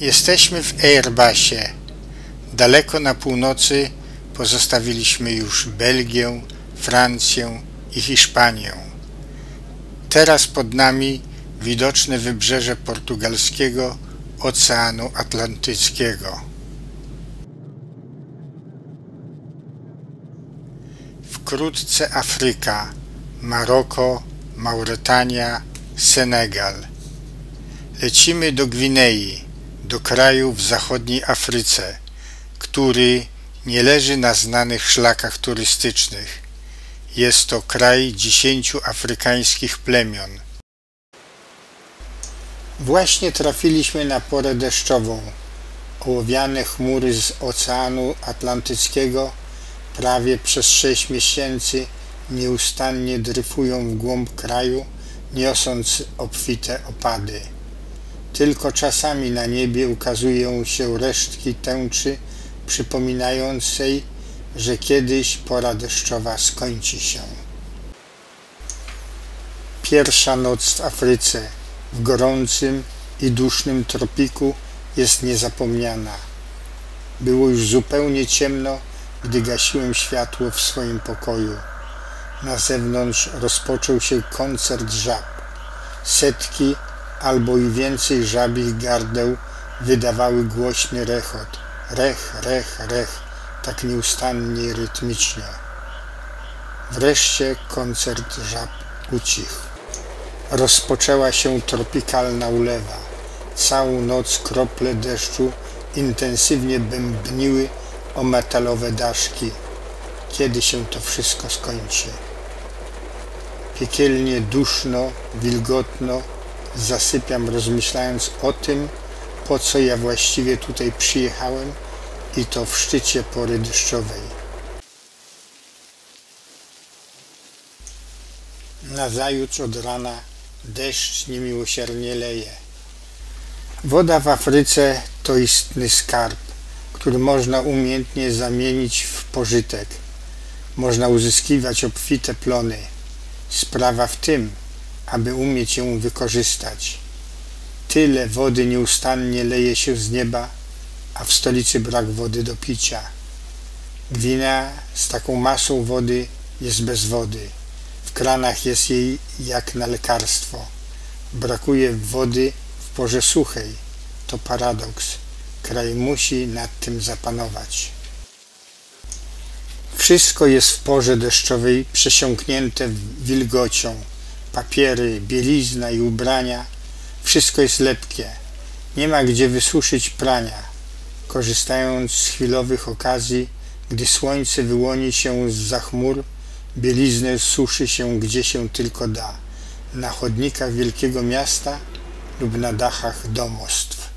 Jesteśmy w Airbusie. Daleko na północy pozostawiliśmy już Belgię, Francję i Hiszpanię. Teraz pod nami widoczne wybrzeże portugalskiego Oceanu Atlantyckiego. Wkrótce Afryka, Maroko, Mauretania, Senegal. Lecimy do Gwinei, do kraju w zachodniej Afryce, który nie leży na znanych szlakach turystycznych. Jest to kraj dziesięciu afrykańskich plemion. Właśnie trafiliśmy na porę deszczową. Ołowiane chmury z Oceanu Atlantyckiego prawie przez sześć miesięcy nieustannie dryfują w głąb kraju, niosąc obfite opady. Tylko czasami na niebie ukazują się resztki tęczy przypominającej, że kiedyś pora deszczowa skończy się. Pierwsza noc w Afryce, w gorącym i dusznym tropiku jest niezapomniana. Było już zupełnie ciemno, gdy gasiłem światło w swoim pokoju. Na zewnątrz rozpoczął się koncert żab. Setki albo i więcej żabich gardeł wydawały głośny rechot. Rech, rech, rech, tak nieustannie i rytmicznie. Wreszcie koncert żab ucichł. Rozpoczęła się tropikalna ulewa. Całą noc krople deszczu intensywnie bębniły o metalowe daszki. Kiedy się to wszystko skończy? Piekielnie duszno, wilgotno, zasypiam rozmyślając o tym, po co ja właściwie tutaj przyjechałem i to w szczycie pory deszczowej. Nazajutrz od rana deszcz niemiłosiernie leje. Woda w Afryce to istny skarb, który można umiejętnie zamienić w pożytek. Można uzyskiwać obfite plony. Sprawa w tym, aby umieć ją wykorzystać. Tyle wody nieustannie leje się z nieba, a w stolicy brak wody do picia. Gwinea z taką masą wody jest bez wody. W kranach jest jej jak na lekarstwo. Brakuje wody w porze suchej. To paradoks. Kraj musi nad tym zapanować. Wszystko jest w porze deszczowej przesiąknięte wilgocią. Papiery, bielizna i ubrania. Wszystko jest lepkie. Nie ma gdzie wysuszyć prania. Korzystając z chwilowych okazji, gdy słońce wyłoni się z za chmur, bieliznę suszy się gdzie się tylko da. Na chodnikach wielkiego miasta lub na dachach domostw.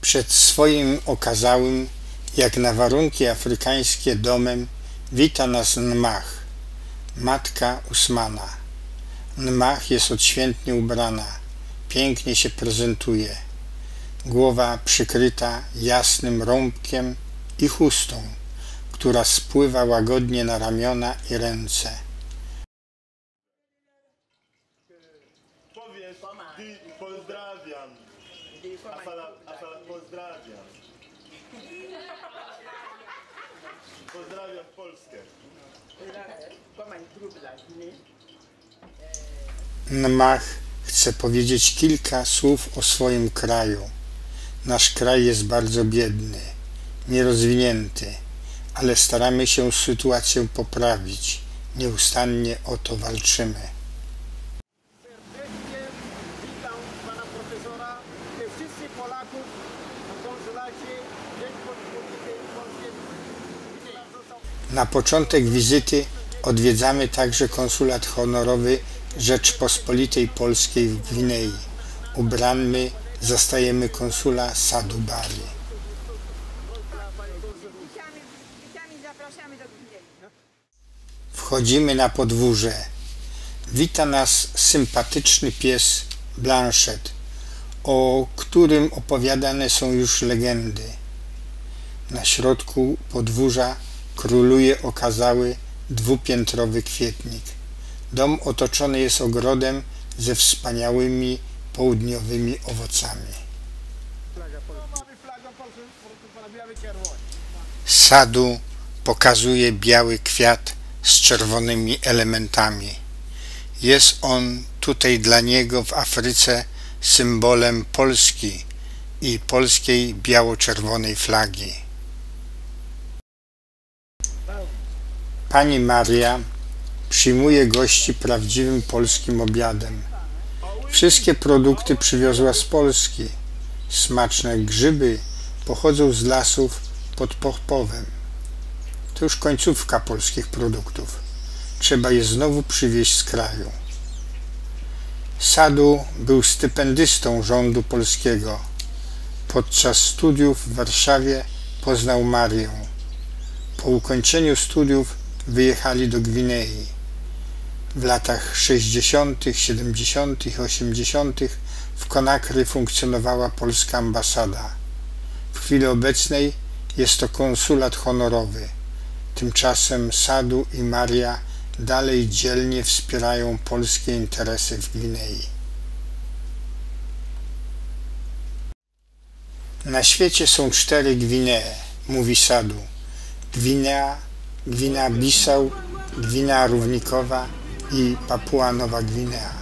Przed swoim okazałym, jak na warunki afrykańskie domem, wita nas Nmach, matka Usmana. Nmach jest odświętnie ubrana, pięknie się prezentuje. Głowa przykryta jasnym rąbkiem i chustą, która spływa łagodnie na ramiona i ręce. Nmach chce powiedzieć kilka słów o swoim kraju. Nasz kraj jest bardzo biedny, nierozwinięty, ale staramy się sytuację poprawić. Nieustannie o to walczymy. serdecznie witam pana profesora i wszystkich Polaków w konsulacie Rzeczpospolitej Polskiej. Na początek wizyty odwiedzamy także konsulat honorowy Rzeczpospolitej Polskiej w Gwinei. Ubrany zastajemy konsula Sadu. Wchodzimy na podwórze. Wita nas sympatyczny pies Blanchet, o którym opowiadane są już legendy. Na środku podwórza króluje okazały dwupiętrowy kwietnik. Dom otoczony jest ogrodem ze wspaniałymi południowymi owocami. Sadu pokazuje biały kwiat z czerwonymi elementami. Jest on tutaj dla niego w Afryce symbolem Polski i polskiej biało-czerwonej flagi. Pani Maria przyjmuje gości prawdziwym polskim obiadem. Wszystkie produkty przywiozła z Polski. Smaczne grzyby pochodzą z lasów pod Popowem. To już końcówka polskich produktów. Trzeba je znowu przywieźć z kraju. Sadu był stypendystą rządu polskiego. Podczas studiów w Warszawie poznał Marię. Po ukończeniu studiów wyjechali do Gwinei. W latach 60., 70., 80. w Konakry funkcjonowała polska ambasada. W chwili obecnej jest to konsulat honorowy. Tymczasem Sadu i Maria dalej dzielnie wspierają polskie interesy w Gwinei. Na świecie są cztery Gwinee, mówi Sadu. Gwinea, Gwinea Bissau, Gwinea Równikowa i Papua Nowa Gwinea.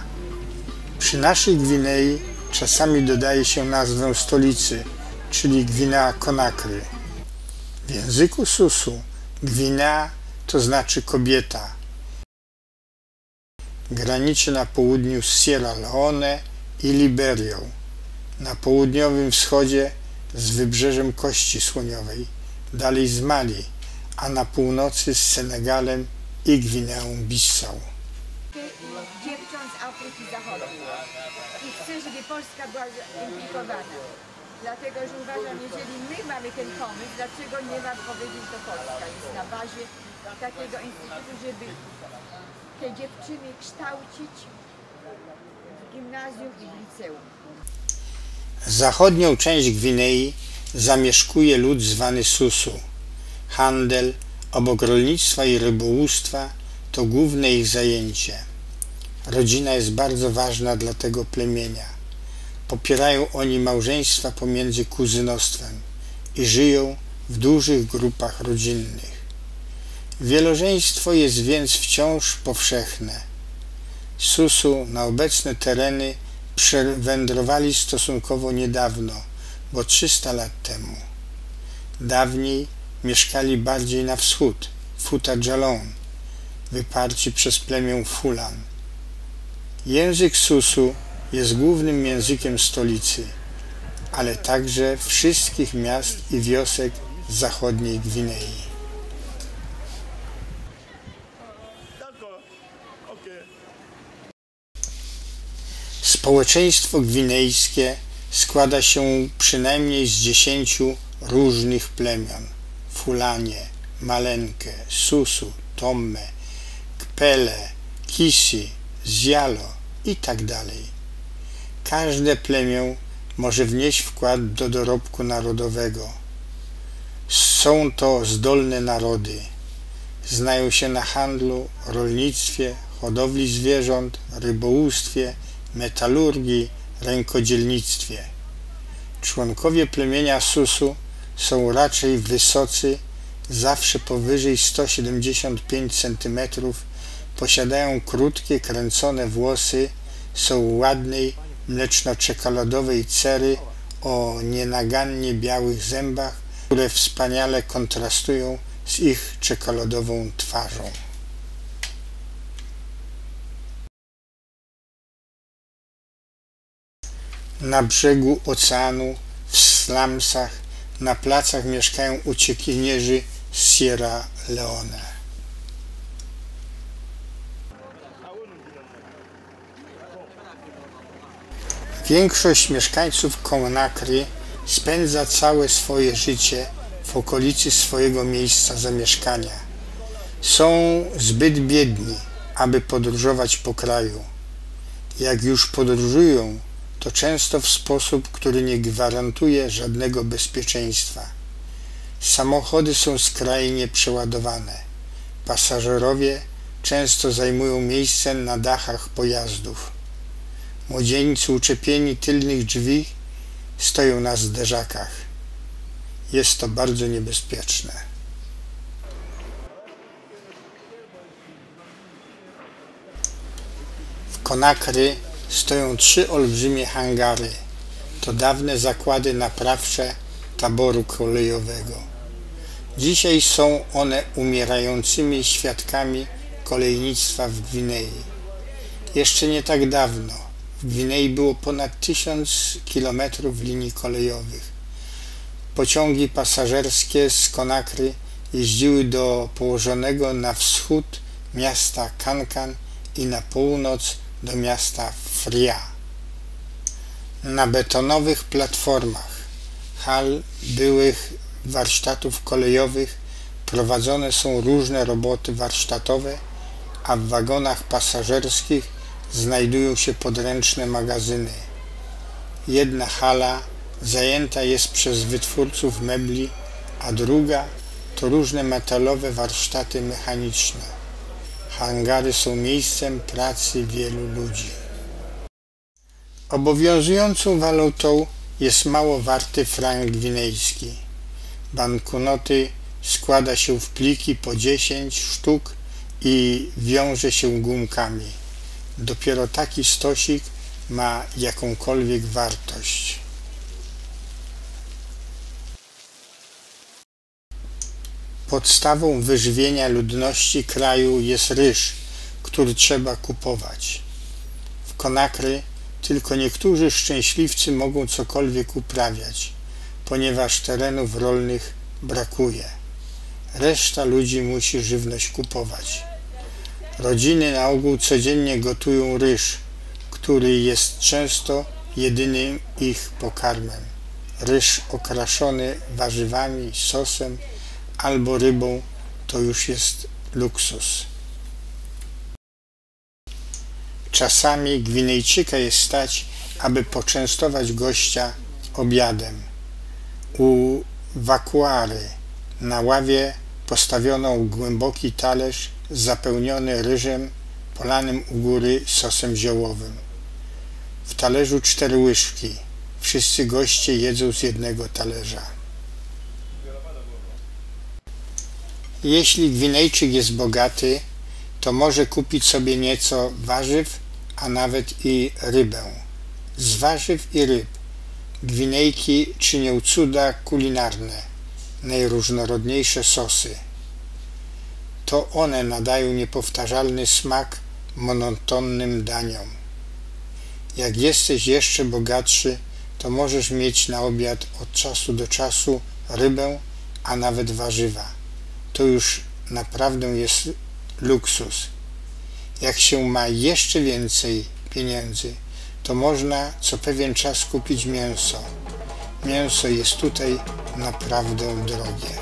Przy naszej Gwinei czasami dodaje się nazwę stolicy, czyli Gwinea Konakry. W języku Susu Gwinea to znaczy kobieta. Graniczy na południu z Sierra Leone i Liberią, na południowym wschodzie z wybrzeżem Kości Słoniowej, dalej z Mali, a na północy z Senegalem i Gwineą Bissau. dziewcząt z Afryki Zachodniej. I chcę, żeby Polska była implikowana. Dlatego, że uważam, jeżeli my mamy ten pomysł, dlaczego nie ma powiedzieć to Polska jest na bazie takiego instytutu, żeby te dziewczyny kształcić w gimnazjum i w liceum. Zachodnią część Gwinei zamieszkuje lud zwany Susu. Handel, obok rolnictwa i rybołówstwa to główne ich zajęcie. Rodzina jest bardzo ważna dla tego plemienia. Popierają oni małżeństwa pomiędzy kuzynostwem i żyją w dużych grupach rodzinnych. Wielożeństwo jest więc wciąż powszechne. Susu na obecne tereny przewędrowali stosunkowo niedawno, bo 300 lat temu. Dawniej mieszkali bardziej na wschód, Futa Jalon, wyparci przez plemię Fulan. Język Susu jest głównym językiem stolicy, ale także wszystkich miast i wiosek zachodniej Gwinei. Społeczeństwo gwinejskie składa się przynajmniej z dziesięciu różnych plemion. Fulanie, Malenke, Susu, Tomme, Kpele, Kisi, Zialo i tak. Każde plemię może wnieść wkład do dorobku narodowego. Są to zdolne narody. Znają się na handlu, rolnictwie, hodowli zwierząt, rybołówstwie, metalurgii, rękodzielnictwie. Członkowie plemienia Susu są raczej wysocy, zawsze powyżej 175 cm, posiadają krótkie, kręcone włosy, są ładnej, mleczno-czekoladowej cery o nienagannie białych zębach, które wspaniale kontrastują z ich czekoladową twarzą. Na brzegu oceanu, w slumsach, na placach mieszkają uciekinierzy z Sierra Leone. Większość mieszkańców Konakry spędza całe swoje życie w okolicy swojego miejsca zamieszkania. Są zbyt biedni, aby podróżować po kraju. Jak już podróżują, to często w sposób, który nie gwarantuje żadnego bezpieczeństwa. Samochody są skrajnie przeładowane. Pasażerowie często zajmują miejsce na dachach pojazdów. Młodzieńcy uczepieni tylnych drzwi stoją na zderzakach. Jest to bardzo niebezpieczne. W Konakry stoją trzy olbrzymie hangary. To dawne zakłady naprawcze taboru kolejowego. Dzisiaj są one umierającymi świadkami kolejnictwa w Gwinei. Jeszcze nie tak dawno w Gwinei było ponad tysiąc kilometrów linii kolejowych. Pociągi pasażerskie z Konakry jeździły do położonego na wschód miasta Kankan i na północ do miasta Fria. Na betonowych platformach hal byłych warsztatów kolejowych prowadzone są różne roboty warsztatowe, a w wagonach pasażerskich znajdują się podręczne magazyny. Jedna hala zajęta jest przez wytwórców mebli, a druga to różne metalowe warsztaty mechaniczne. Hangary są miejscem pracy wielu ludzi. Obowiązującą walutą jest mało warty frank gwinejski. Banknoty składa się w pliki po 10 sztuk i wiąże się gumkami. Dopiero taki stosik ma jakąkolwiek wartość. Podstawą wyżywienia ludności kraju jest ryż, który trzeba kupować. W Konakry tylko niektórzy szczęśliwcy mogą cokolwiek uprawiać, ponieważ terenów rolnych brakuje. Reszta ludzi musi żywność kupować. Rodziny na ogół codziennie gotują ryż, który jest często jedynym ich pokarmem. Ryż okraszony warzywami, sosem albo rybą to już jest luksus. Czasami Gwinejczyka jest stać, aby poczęstować gościa obiadem. U wakuary na ławie postawiono głęboki talerz zapełniony ryżem polanym u góry sosem ziołowym. W talerzu cztery łyżki. Wszyscy goście jedzą z jednego talerza. Jeśli Gwinejczyk jest bogaty, to może kupić sobie nieco warzyw, a nawet i rybę. Z warzyw i ryb Gwinejki czynią cuda kulinarne, najróżnorodniejsze sosy. To one nadają niepowtarzalny smak monotonnym daniom. Jak jesteś jeszcze bogatszy, to możesz mieć na obiad od czasu do czasu rybę, a nawet warzywa. To już naprawdę jest luksus. Jak się ma jeszcze więcej pieniędzy, to można co pewien czas kupić mięso. Mięso jest tutaj naprawdę drogie.